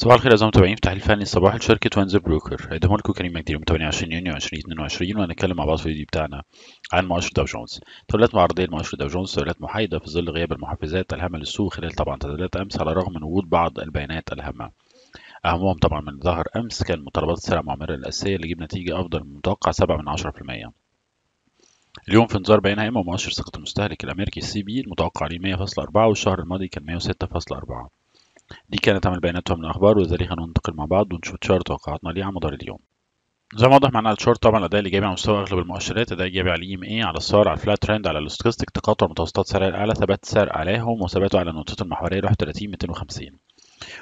صباح الخير اعزائي المتابعين في تحليل فني الصباحي لشركه Windsor Brokers. يقدمه لكم كريم مجدي يوم 28 يونيو 2022 وهنتكلم مع بعض في الفيديو بتاعنا عن مؤشر داو جونز. تداولات عرضيه لمؤشر داو جونز تداولات محايدة في ظل غياب المحفزات الهامة للسوق خلال طبعا تداولات أمس على الرغم من وجود بعض البيانات الهامة. أهمهم طبعا من ظهر أمس كان طلبات السلع المعمره الأساسية اللي جاب نتيجة أفضل من المتوقع 7 من 10% اليوم في انتظار بيان هام مؤشر ثقة المستهلك الأمريكي ال CB المتوقع عليه 100.4 والشهر الماضي كان 106.4 دي كانت أهم البيانات من الأخبار وذلك هننتقل مع بعض ونشوف chart توقعاتنا ليه على مدار اليوم. زي ما واضح معانا ال chart طبعا الأداء الإيجابي على مستوى أغلب المؤشرات أداء إيجابي على ال EMA على السعر على ال flat trend على ال stochastic تقاطع متوسطات سعر الأعلى ثبات سعر أعلاهم وثباته على النقطه المحورية 31 250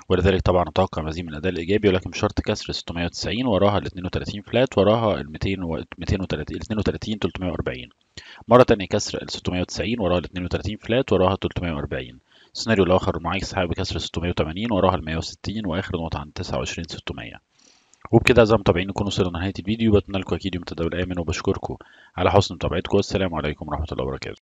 ولذلك طبعا نتوقع مزيد من الأداء الإيجابي ولكن بشرط كسر 690 وراها ال 32 flat وراها ال 200 و 230 32 340 مرة ثانية كسر ال 690 وراها ال 32 flat وراها 340 السيناريو الآخر معاك سحاب بكسر 680 وراها ال 160 وآخر نقطة عند 29 600 وبكده أعزائي المتابعين نكون وصلنا لنهاية الفيديو. بتمنى لكم أكيد يوم تداول آمن وبشكركم. على حسن متابعتكم والسلام عليكم ورحمة الله وبركاته.